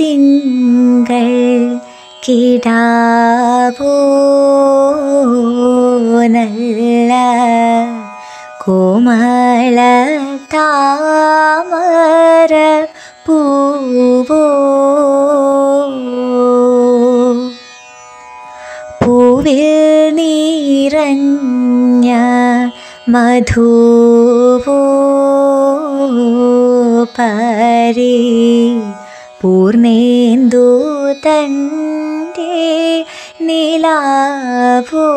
തിങ്കൾ കിടാവോ നല്ല കോമള താമര പൂവോ? പൂവിൽ നീറഞ്ഞ മധുവോ? പരി പൂർണേന്ദു തന്റെ നിലാവോ?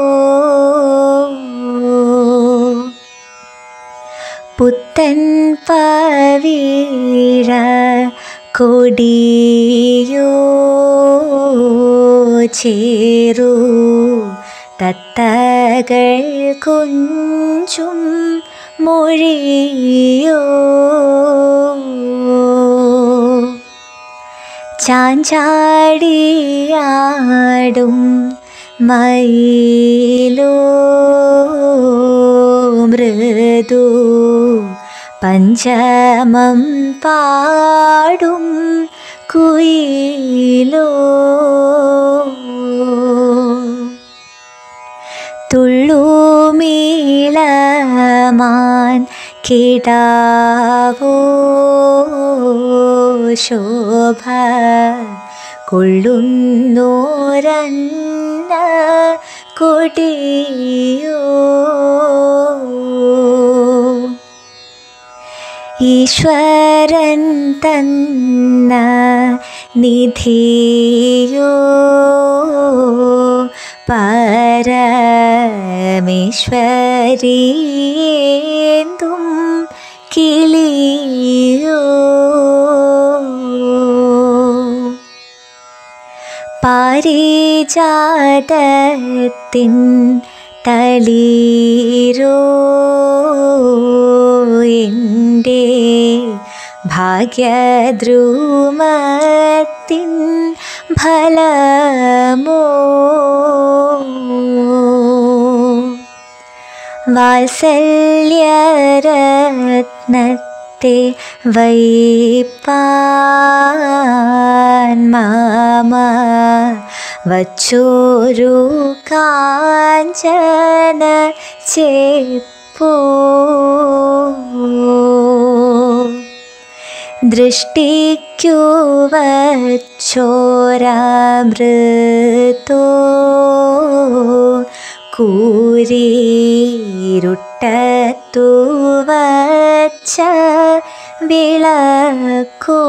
പുത്തൻ പവീഴ കൊടിയോ ചേരു തത്തകൾ കുഞ്ചും മൊഴിയോ? ചാഞ്ചാടിയാടും മയിലോ മൃദു പഞ്ചമം പാടും കുയിലോ തുള്ളുമീളമാൻ കിടാവോ ശോഭ കൊള്ളുന്നോരന്ന കൊടിയോ? ഈശ്വരൻ തന്ന നിധിയോ? പരമേശ്വരീന്തും കിളിയോ? പാരിജാതത്തിൻ തളീരോ? എന്റെ ഭാഗ്യദ്രുമത്തിൻ ഫലമോ? വാത്സല്യരത്നത്തെ വൈപ്പാൻ മാമ വച്ചോരു കാഞ്ചന ചേപ്പോ ദൃഷ്ടിക്കു വച്ചോരാമൃതോ കൂരിരുട്ടത്തു വച്ച വിളക്കോ.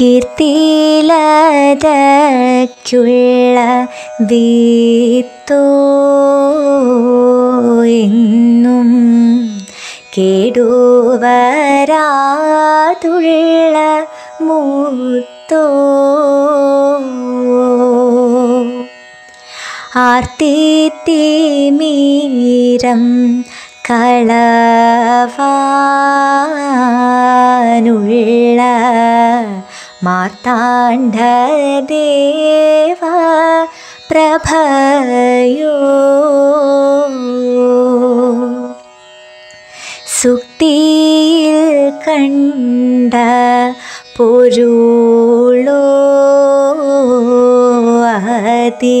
കീർത്തിലതയ്ക്കുള്ള വീത്തോ എന്നും കേടുവരാതുള്ള മൂത്തോ. ആർത്തിത്തിമീരം കളവാനുള്ള മാർത്താണ്ഡദേവ പ്രഭയോ. സുക്തിയിൽ കണ്ട പൊരുളോ അതി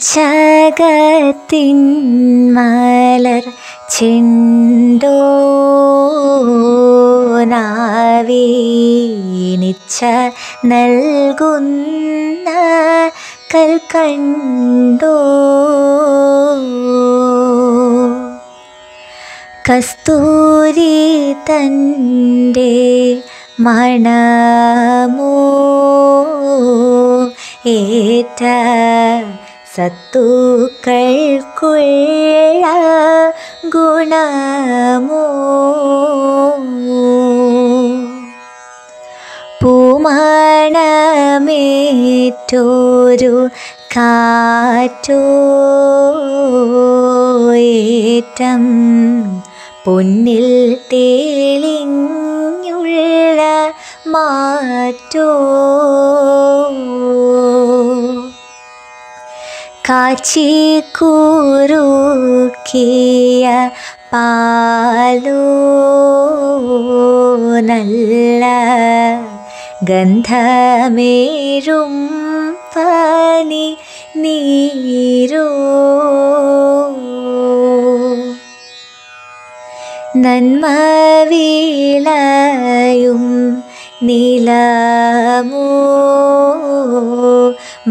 പിച്ചകത്തിൻ മലർ ചെണ്ടോ നൽകുന്ന നൽകുന്ന കൽക്കണ്ടോ കസ്തൂരി തന്റെ മണമോ? ഏറ്റ സത്തുക്കൾക്കുള്ള ഗുണമോ? പൂമണമേറ്റോരു കാറ്റോയേറ്റം പൊന്നിൽ തേളിഞ്ഞുള്ള മാറ്റോ? കാച്ചിക്കൂറുക്കിയ പാലോ നല്ല ഗന്ധമേറും പനി നീരോ. നന്മ വീളയും നിലമോ.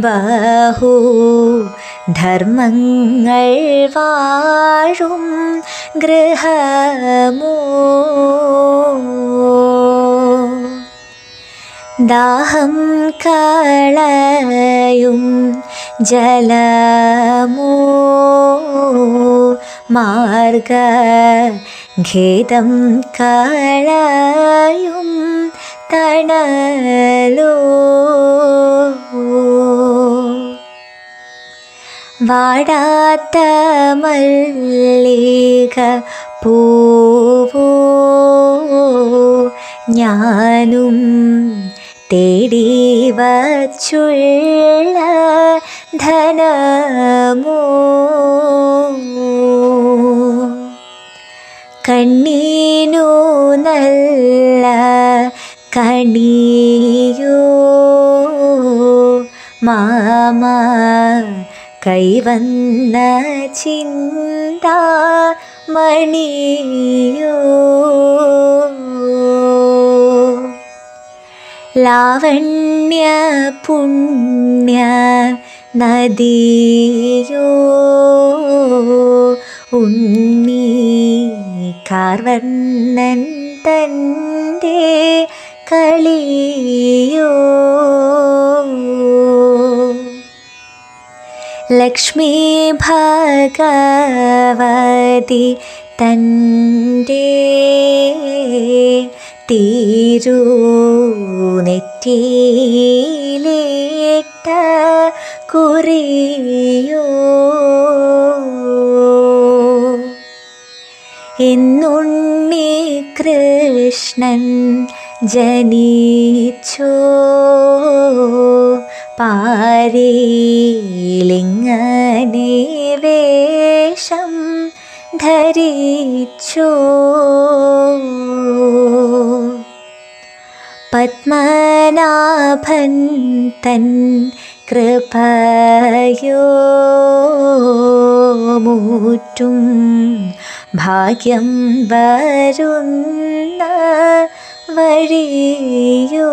ബഹു ധർമ്മങ്ങൾ വാഴും ഗൃഹമോ. ദാഹം കളയും ജലമോ. മാർഗ ഖേദം കളയും തണലോ. വാടാത്ത മല്ലിക പൂവോ? ഞാനും തേടി വച്ചുള്ള ധനമോ? കണ്ണീനു നല്ല കണിയോ? മാമ കൈവന്ന ചിന്ത മണിയോ? ലാവണ്യ പുണ്യ നദിയോ? ഉണ്ണി കാർവർണൻ തന്റെ കളിയോ? ലക്ഷ്മി ഭഗവതി തൻ്റെ തീരു നെറ്റിയിലേട്ട കുറിയോ എന്നുണ്ണി കൃഷ്ണൻ ജനിച്ചോ പാരിലിങ്ങനെ വേഷം ധരിച്ചോ. പത്മനാഭൻ തൻ കൃപയോ മൂറ്റും ഭാഗ്യം വരുന്ന വഴിയോ.